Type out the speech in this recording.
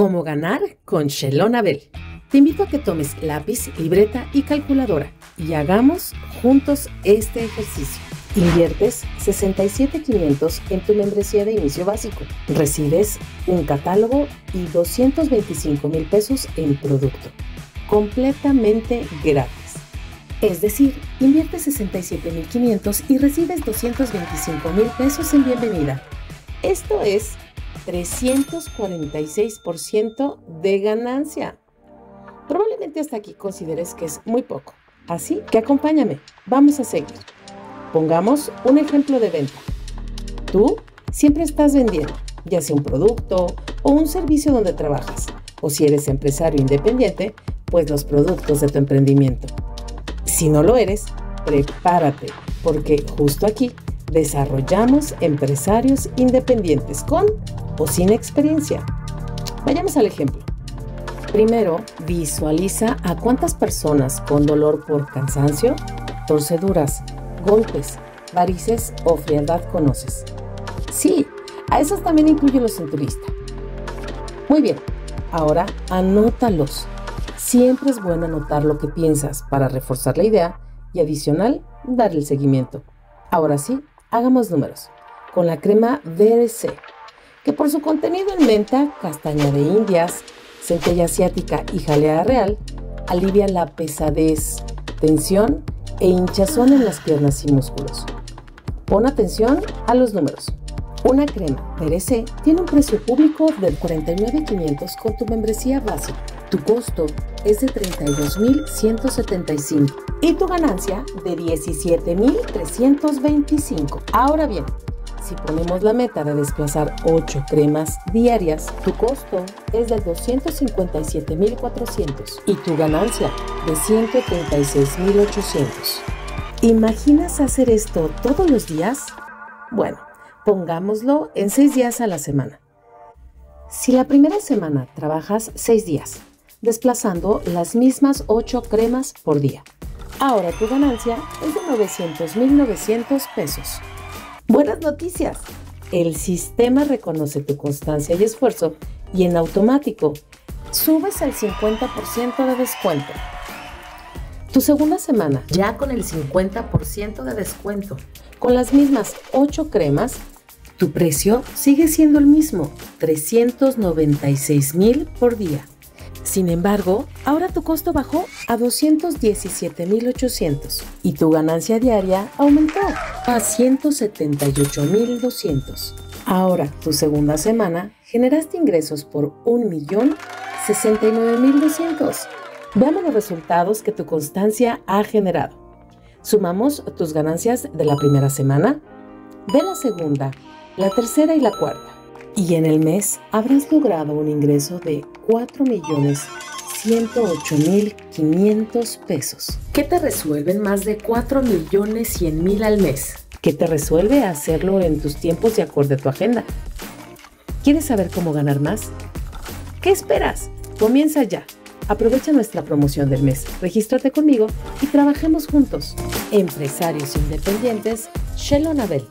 Cómo ganar con Shelon Abel. Te invito a que tomes lápiz, libreta y calculadora y hagamos juntos este ejercicio. Inviertes 67,500 en tu membresía de inicio básico. Recibes un catálogo y 225 mil pesos en producto. Completamente gratis. Es decir, inviertes 67,500 y recibes 225 mil pesos en bienvenida. Esto es 346% de ganancia. Probablemente hasta aquí consideres que es muy poco. Así que acompáñame, vamos a seguir. Pongamos un ejemplo de venta. Tú siempre estás vendiendo, ya sea un producto o un servicio donde trabajas, o si eres empresario independiente, pues los productos de tu emprendimiento. Si no lo eres, prepárate, porque justo aquí desarrollamos empresarios independientes con o sin experiencia. Vayamos al ejemplo. Primero, visualiza a cuántas personas con dolor por cansancio, torceduras, golpes, varices o frialdad conoces. Sí, a esos también incluye los centuristas. Muy bien, ahora anótalos. Siempre es bueno anotar lo que piensas para reforzar la idea y adicional, dar el seguimiento. Ahora sí, hagamos números. Con la crema DRC, que por su contenido en menta, castaña de indias, centella asiática y jalea real, alivia la pesadez, tensión e hinchazón en las piernas y músculos. Pon atención a los números. Una crema PRC tiene un precio público de 49,500 con tu membresía básica. Tu costo es de 32,175 y tu ganancia de 17,325. Ahora bien, si ponemos la meta de desplazar 8 cremas diarias, tu costo es de 257.400 y tu ganancia de 136.800. ¿Imaginas hacer esto todos los días? Bueno, pongámoslo en 6 días a la semana. Si la primera semana trabajas 6 días, desplazando las mismas 8 cremas por día, ahora tu ganancia es de 900.900 pesos. Buenas noticias. El sistema reconoce tu constancia y esfuerzo y en automático subes el 50% de descuento. Tu segunda semana, ya con el 50% de descuento, con las mismas 8 cremas, tu precio sigue siendo el mismo, 396 mil por día. Sin embargo, ahora tu costo bajó a 217.800 y tu ganancia diaria aumentó a 178.200. Ahora, tu segunda semana, generaste ingresos por 1.069.200. Veamos los resultados que tu constancia ha generado. Sumamos tus ganancias de la primera semana, de la segunda, la tercera y la cuarta y en el mes habrás logrado un ingreso de 4.108.500 pesos. ¿Qué te resuelven más de 4.100.000 al mes? ¿Qué te resuelve hacerlo en tus tiempos de acuerdo a tu agenda? ¿Quieres saber cómo ganar más? ¿Qué esperas? Comienza ya. Aprovecha nuestra promoción del mes. Regístrate conmigo y trabajemos juntos. Empresarios independientes, Shelon Abel.